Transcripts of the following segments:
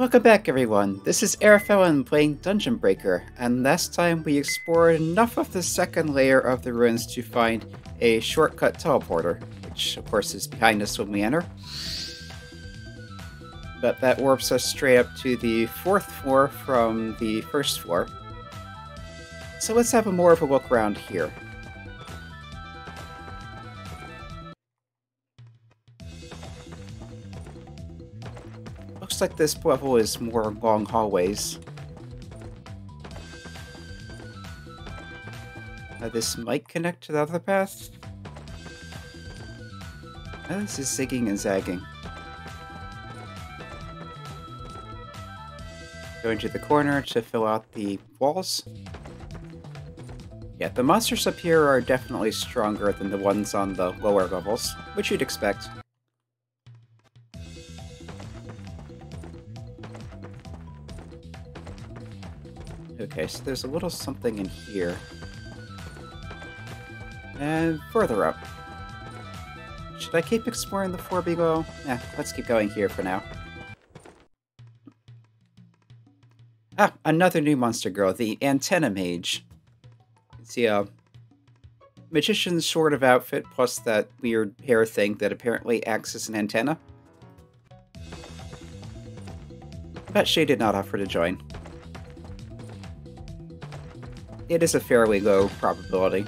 Welcome back everyone, this is Erifellen playing Dungeon Breaker, and last time we explored enough of the second layer of the ruins to find a shortcut teleporter, which of course is behind us when we enter. But that warps us straight up to the fourth floor from the first floor. So let's have a more of a look around here. Looks like this level is more long hallways. This might connect to the other path. This is zigging and zagging. Go into the corner to fill out the walls. Yeah, the monsters up here are definitely stronger than the ones on the lower levels, which you'd expect. Okay, so there's a little something in here. And further up. Should I keep exploring the floor below? Yeah, let's keep going here for now. Ah, another new monster girl, the Antenna Mage. See a magician's sort of outfit plus that weird hair thing that apparently acts as an antenna. But she did not offer to join. It is a fairly low probability.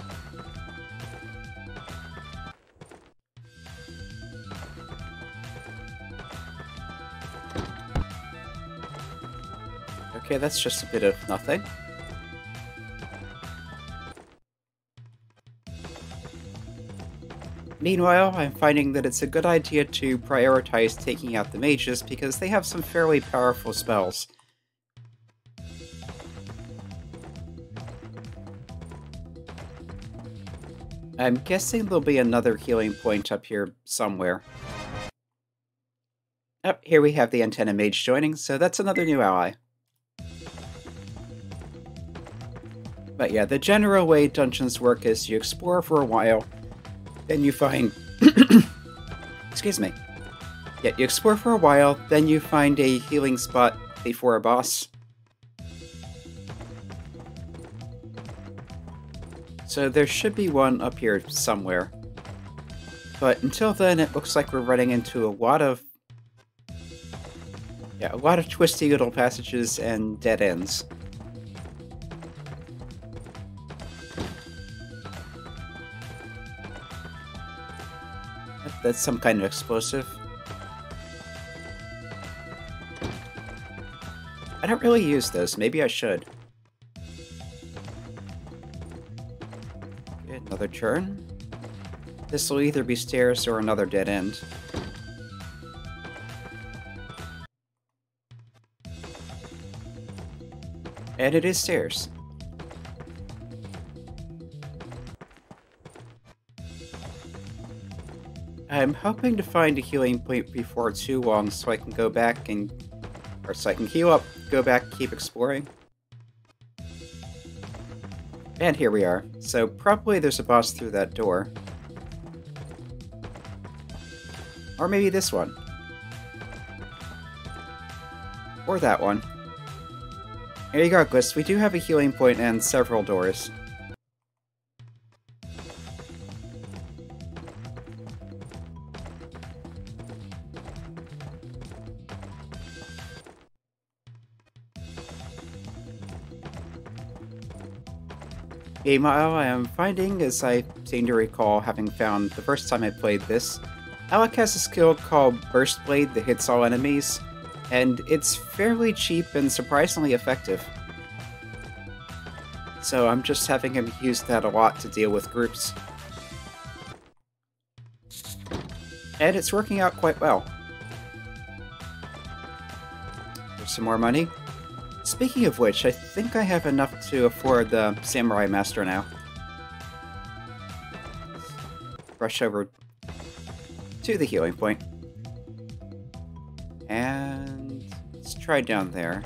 Okay, that's just a bit of nothing. Meanwhile, I'm finding that it's a good idea to prioritize taking out the mages because they have some fairly powerful spells. I'm guessing there'll be another healing point up here somewhere. Up oh, here we have the Antenna Mage joining, so that's another new ally. But yeah, the general way dungeons work is you explore for a while, then you find... Excuse me. Yeah, you explore for a while, then you find a healing spot before a boss. So there should be one up here somewhere. But until then, it looks like we're running into a lot of... Yeah, a lot of twisty little passages and dead ends. That's some kind of explosive. I don't really use this. Maybe I should. Another turn. This will either be stairs or another dead end. And it is stairs. I'm hoping to find a healing point before too long so I can go back and... Or so I can heal up, go back, keep exploring. And here we are. So probably there's a boss through that door. Or maybe this one. Or that one. Regardless, we do have a healing point and several doors. Mile I am finding, as I seem to recall having found the first time I played this, Alec has a skill called Burst Blade that hits all enemies, and it's fairly cheap and surprisingly effective. So I'm just having him use that a lot to deal with groups. And it's working out quite well. There's some more money. Speaking of which, I think I have enough to afford the Samurai Master now. Rush over to the healing point. And let's try down there.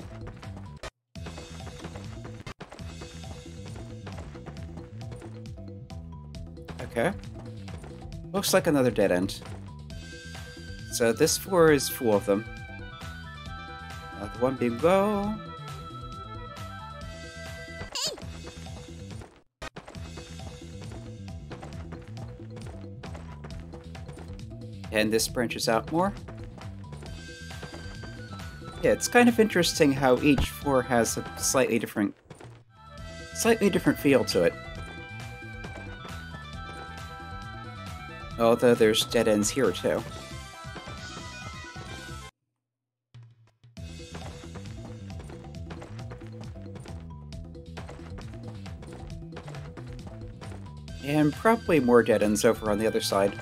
Okay. Looks like another dead end. So this floor is full of them. Another one below. And this branches out more. Yeah, it's kind of interesting how each floor has a slightly different slightly different feel to it. Although there's dead ends here too. And probably more dead ends over on the other side.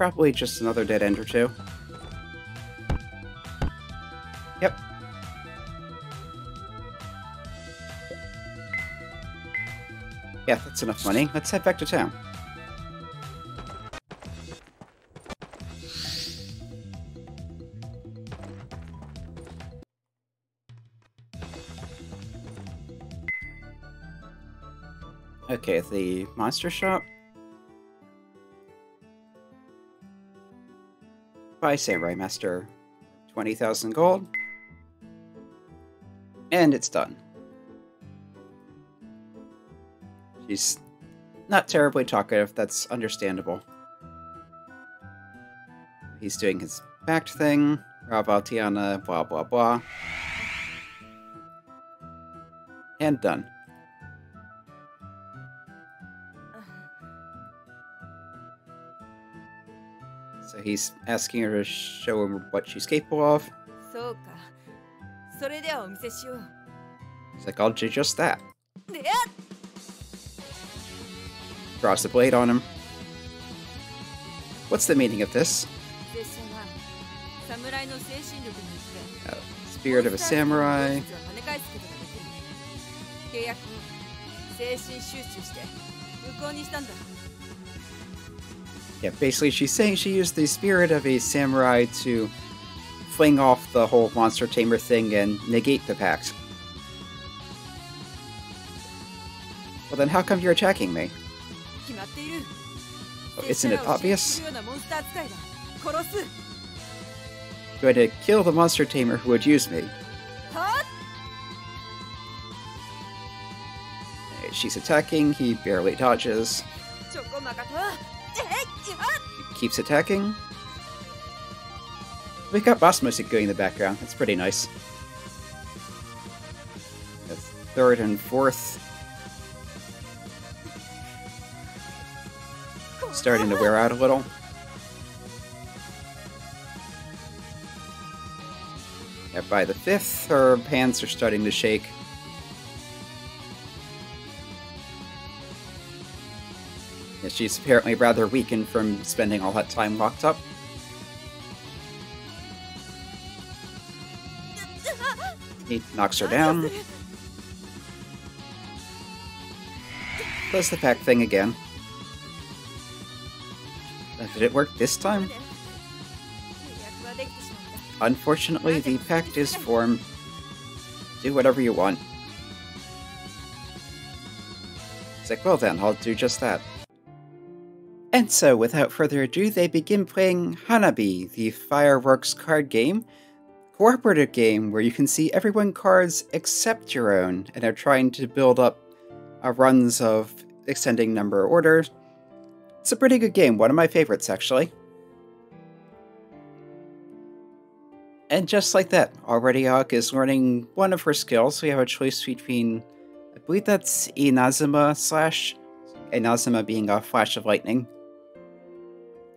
Probably just another dead end or two. Yep. Yeah, that's enough money. Let's head back to town. Okay, the monster shop. Buy Samurai Master. 20,000 gold. And it's done. She's not terribly talkative, that's understandable. He's doing his back thing, Ravaltiana, blah blah blah. And done. He's asking her to show him what she's capable of. He's like, I'll do just that. Cross the blade on him. What's the meaning of this? Uh, spirit of a samurai yeah, basically she's saying she used the spirit of a samurai to fling off the whole monster tamer thing and negate the pact. Well then how come you're attacking me? Isn't it obvious? Going to kill the monster tamer who would use me. She's attacking, he barely dodges. It keeps attacking. We've got boss music going in the background. That's pretty nice. The third and fourth. Starting to wear out a little. And by the fifth, her pants are starting to shake. She's apparently rather weakened from spending all that time locked up. He knocks her down. Does the pack thing again. Did it work this time? Unfortunately, the pact is formed. Do whatever you want. It's like, well then, I'll do just that. And so, without further ado, they begin playing Hanabi, the fireworks card game, cooperative game where you can see everyone cards except your own, and are trying to build up uh, runs of extending number order. It's a pretty good game, one of my favorites actually. And just like that, already Hawk is learning one of her skills. We have a choice between, I believe that's Inazuma slash, Inazuma being a flash of lightning.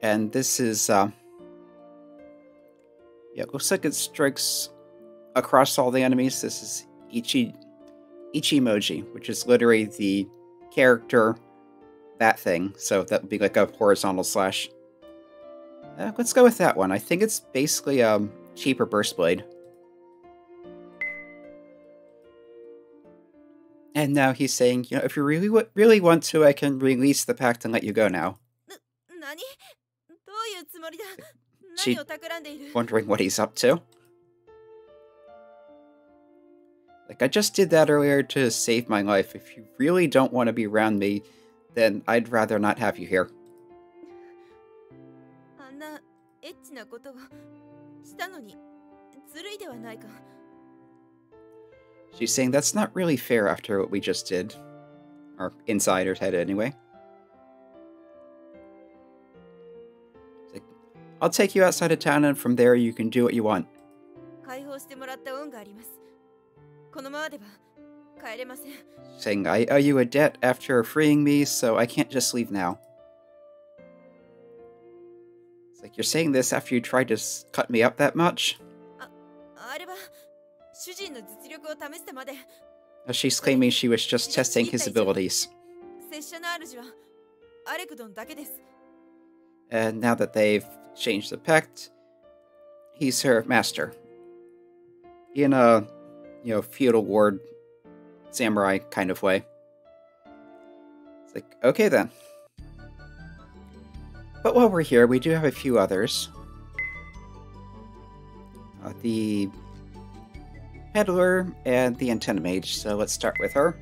And this is, uh, yeah, looks like it strikes across all the enemies. This is Ichi, Ichimoji, which is literally the character, that thing. So that would be like a horizontal slash. Uh, let's go with that one. I think it's basically a um, cheaper burst blade. And now he's saying, you know, if you really really want to, I can release the pact and let you go now. She wondering what he's up to. Like, I just did that earlier to save my life. If you really don't want to be around me, then I'd rather not have you here. She's saying that's not really fair after what we just did. Or inside her head, anyway. I'll take you outside of town and from there you can do what you want. Saying, I owe you a debt after freeing me, so I can't just leave now. It's like, you're saying this after you tried to cut me up that much? Ah, she's claiming she was just testing his abilities. And now that they've change the pact. He's her master. In a, you know, feudal ward, samurai kind of way. It's like, okay then. But while we're here, we do have a few others. Uh, the peddler and the antenna mage, so let's start with her.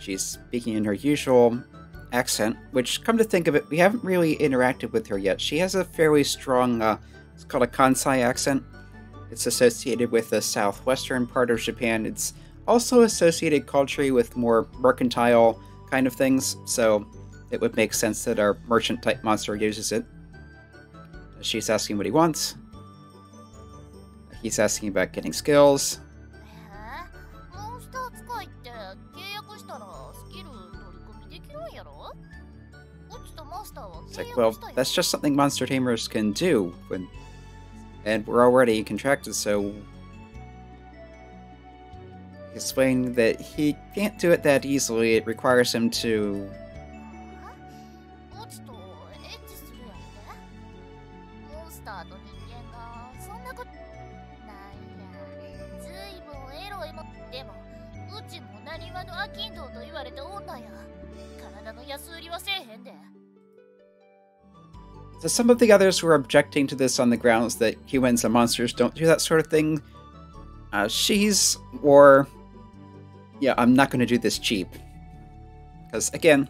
She's speaking in her usual accent, which, come to think of it, we haven't really interacted with her yet. She has a fairly strong, uh, it's called a Kansai accent. It's associated with the southwestern part of Japan. It's also associated culturally with more mercantile kind of things, so it would make sense that our merchant type monster uses it. She's asking what he wants. He's asking about getting skills. It's like, well, that's just something monster tamers can do, when, and we're already contracted, so... Explaining that he can't do it that easily, it requires him to some of the others were objecting to this on the grounds that humans and monsters don't do that sort of thing. Uh, she's or yeah, I'm not going to do this cheap because again,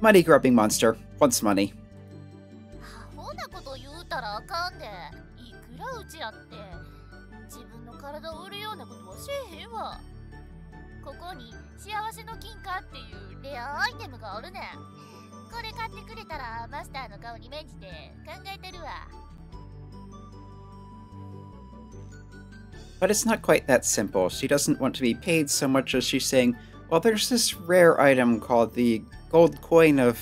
money grubbing monster wants money. アホなこと言うたらあかんでいくらうちやって自分の体を売るようなことはせえへんわここに幸せの金貨っていうレアアイテムがあるねんこれ買ってくれたらマスターの顔に免じて考えてるわ But it's not quite that simple. She doesn't want to be paid so much as she's saying, well, there's this rare item called the gold coin of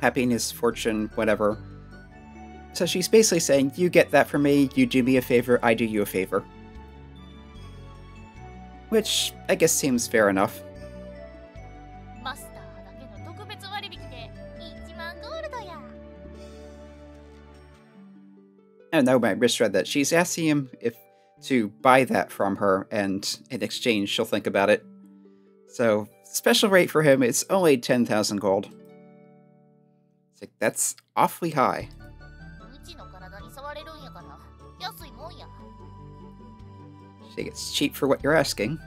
happiness, fortune, whatever. So she's basically saying, you get that for me, you do me a favor, I do you a favor. Which I guess seems fair enough. don't know, but I that. She's asking him if to buy that from her, and in exchange, she'll think about it. So, special rate for him, it's only 10,000 gold. It's like, that's awfully high. She gets cheap for what you're asking.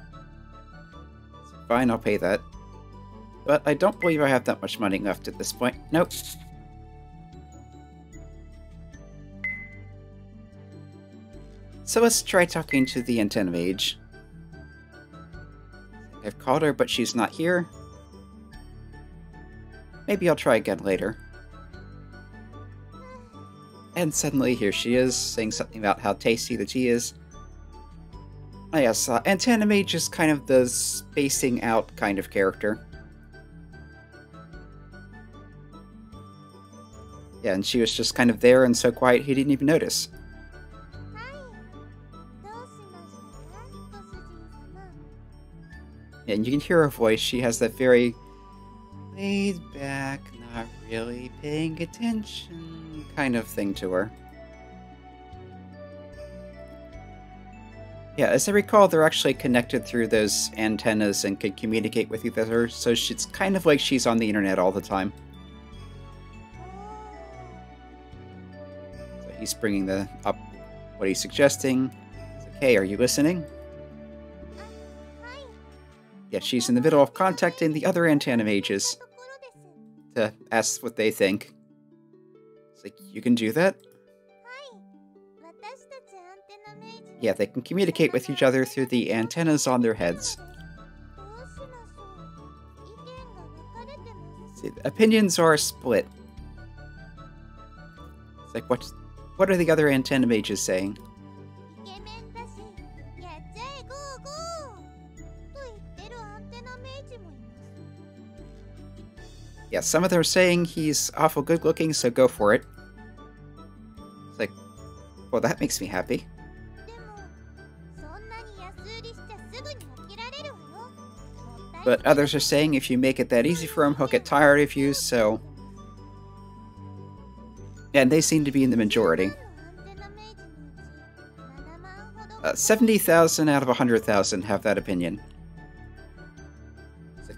Fine, I'll pay that. But I don't believe I have that much money left at this point. Nope. So let's try talking to the antenna mage. I've called her, but she's not here. Maybe I'll try again later. And suddenly here she is, saying something about how tasty the tea is. Oh, yes, uh, Antenna Mage is kind of the spacing out kind of character. Yeah, and she was just kind of there and so quiet he didn't even notice. And you can hear her voice, she has that very laid back, not really paying attention kind of thing to her. Yeah, as I recall, they're actually connected through those antennas and can communicate with each other, so it's kind of like she's on the internet all the time. So he's bringing the up what he's suggesting. It's hey, are you listening? Yeah, she's in the middle of contacting the other antenna mages to ask what they think. It's like, you can do that? Yeah, they can communicate with each other through the antennas on their heads. See, opinions are split. It's like, what, what are the other antenna mages saying? Yeah, some of them are saying he's awful good looking, so go for it. It's like, well, that makes me happy. But others are saying if you make it that easy for him, he'll get tired of you, so... And they seem to be in the majority. Uh, 70,000 out of 100,000 have that opinion.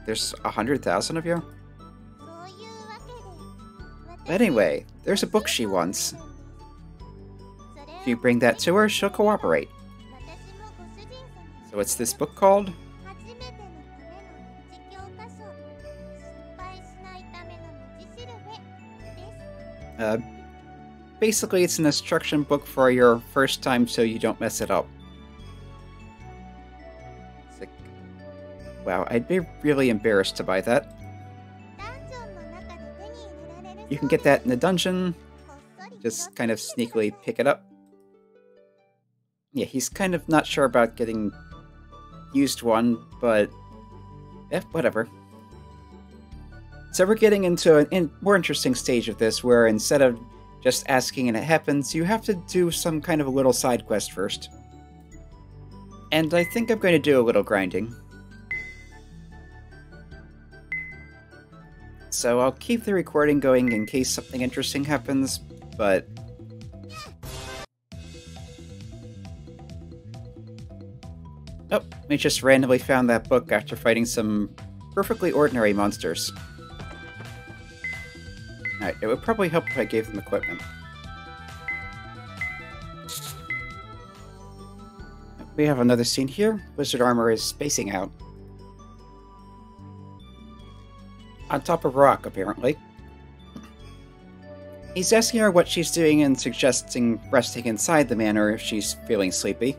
There's a hundred thousand of you? But anyway, there's a book she wants. If you bring that to her, she'll cooperate. So what's this book called? Uh, basically, it's an instruction book for your first time so you don't mess it up. Wow, I'd be really embarrassed to buy that. You can get that in the dungeon. Just kind of sneakily pick it up. Yeah, he's kind of not sure about getting used one, but eh, whatever. So we're getting into a in more interesting stage of this, where instead of just asking and it happens, you have to do some kind of a little side quest first. And I think I'm going to do a little grinding. So I'll keep the recording going in case something interesting happens, but Oh, we just randomly found that book after fighting some perfectly ordinary monsters. Alright, it would probably help if I gave them equipment. We have another scene here. Lizard Armor is spacing out. on top of a rock, apparently. He's asking her what she's doing and suggesting resting inside the manor if she's feeling sleepy.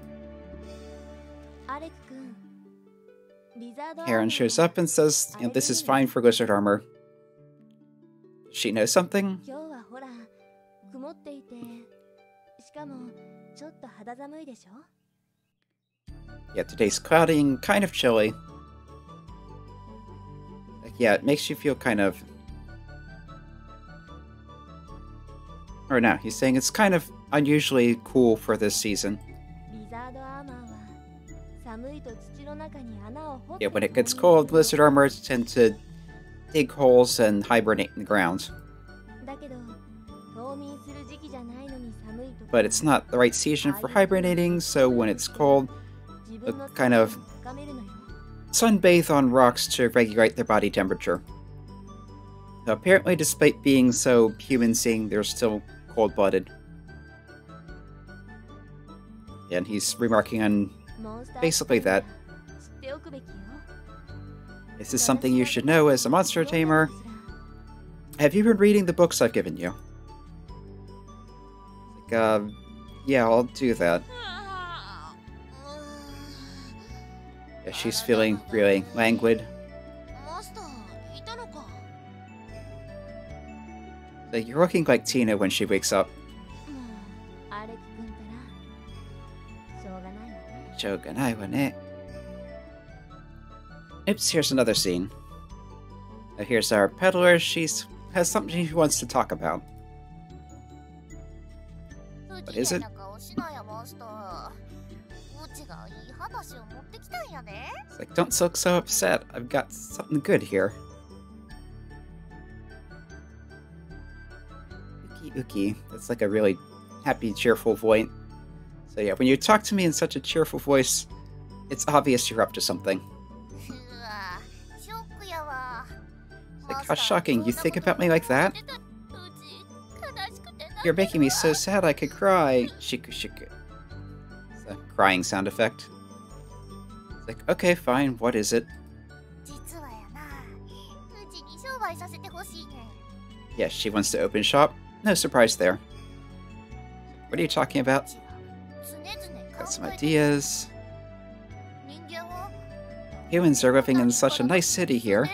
Karen shows up and says, you know, this is fine for lizard armor. She knows something? Yeah, today's cloudy and kind of chilly yeah, it makes you feel kind of... Or no, he's saying it's kind of unusually cool for this season. Yeah, when it gets cold, lizard armors tend to dig holes and hibernate in the ground. But it's not the right season for hibernating, so when it's cold, a kind of sunbathe on rocks to regulate their body temperature. Apparently, despite being so human-seeing, they're still cold-blooded. And he's remarking on basically that. This is something you should know as a monster tamer. Have you been reading the books I've given you? Like, uh, yeah, I'll do that. Yeah, she's feeling really languid. So you're looking like Tina when she wakes up. Oops, here's another scene. Now here's our peddler. She has something she wants to talk about. What is it? It's like, don't look so upset. I've got something good here. Uki Uki. That's like a really happy, cheerful voice. So yeah, when you talk to me in such a cheerful voice, it's obvious you're up to something. Like, how shocking. You think about me like that? You're making me so sad I could cry. Shiku shiku crying sound effect. It's like, okay, fine, what is it? Yes, yeah, she wants to open shop. No surprise there. What are you talking about? Got some ideas. Humans are living in such a nice city here.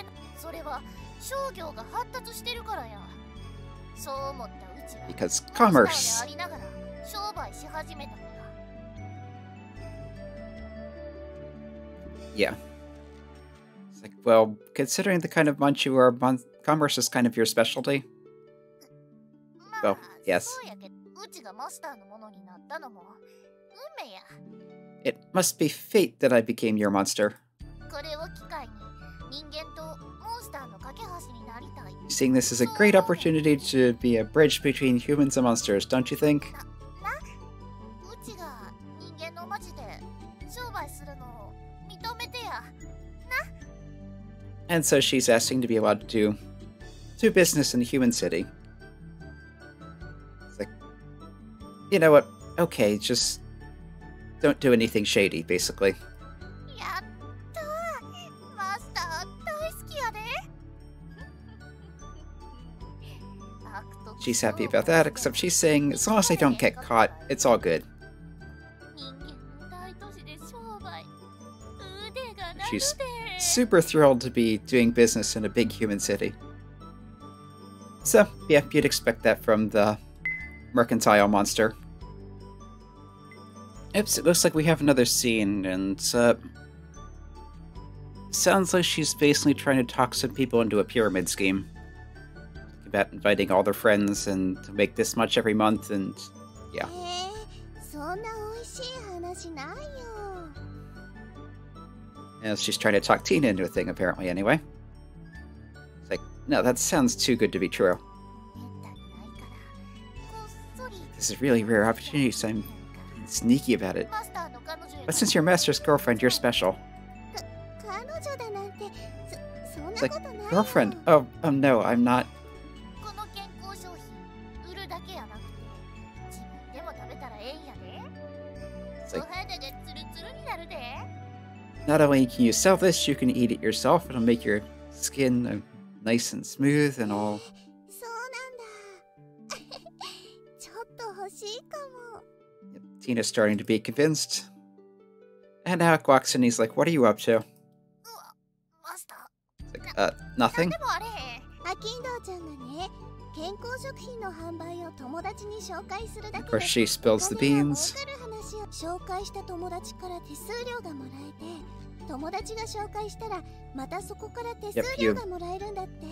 Because commerce! Yeah. It's like, well, considering the kind of munch you are, mon commerce is kind of your specialty. Well, yes. It must be fate that I became your monster. Seeing this as a great opportunity to be a bridge between humans and monsters, don't you think? And so she's asking to be allowed to do, do business in the Human City. It's like, you know what? Okay, just don't do anything shady, basically. She's happy about that, except she's saying, as long as I don't get caught, it's all good. She's Super thrilled to be doing business in a big human city. So, yeah, you'd expect that from the mercantile monster. Oops, it looks like we have another scene, and, uh. Sounds like she's basically trying to talk some people into a pyramid scheme. About inviting all their friends and to make this much every month, and へ and she's trying to talk Tina into a thing, apparently, anyway. It's like, no, that sounds too good to be true. This is really rare opportunity, so I'm sneaky about it. But since you're Master's girlfriend, you're special. It's like, girlfriend? Oh, um, no, I'm not. not only can you sell this, you can eat it yourself. It'll make your skin uh, nice and smooth and all. そうなんだちょっと欲しいかも Tina's starting to be convinced. And Alec walks in, he's like, What are you up to? うわマスター It's like, uh, なん nothing? でもあれへんアキンドーちゃんがね健康食品の販売を友達に紹介するだ Of け course, で she spills the お金が beans. 儲かる 話を紹介した友達から手数料がもらえて友達が紹介したらまたそこから手数 Yep, 料 you- がもらえるんだって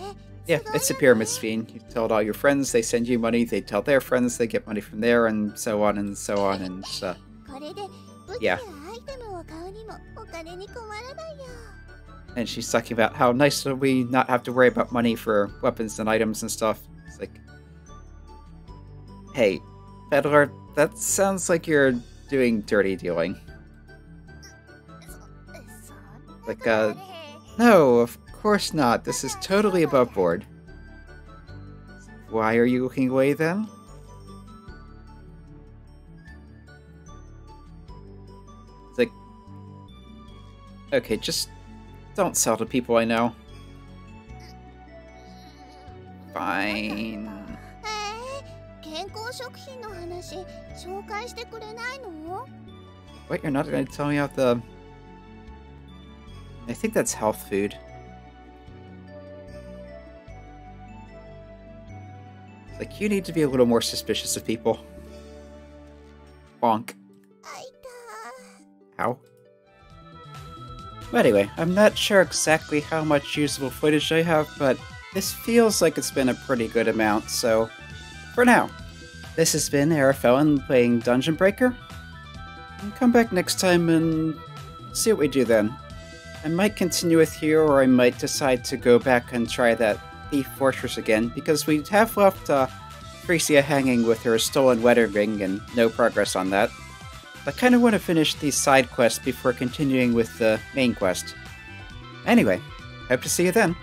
Yeah, it's a pyramid scheme. You tell all your friends, they send you money, they tell their friends, they get money from there, and so on and so on. And uh, これで武器 Yeah. やアイテムを買うにもお金に困らないよ and she's talking about how nice that we not have to worry about money for weapons and items and stuff. It's like, hey, peddler, that sounds like you're doing dirty dealing. Like, uh, no, of course not. This is totally above board. Why are you looking away then? Like, okay, just don't sell to people I know. Fine. えー、健康食品の話紹介してくれないの Wait, you're not going to tell me about the. I think that's health food. It's Like, you need to be a little more suspicious of people. Bonk. あい How? But anyway, I'm not sure exactly how much usable footage I have, but this feels like it's been a pretty good amount, so for now, this has been Erifellen playing Dungeon Breaker. Come back next time and see what we do then. I might continue with here, or I might decide to go back and try that Thief Fortress again, because we have left uh, Frisia hanging with her stolen wedding ring and no progress on that. I kind of want to finish these side quests before continuing with the main quest. Anyway, hope to see you then.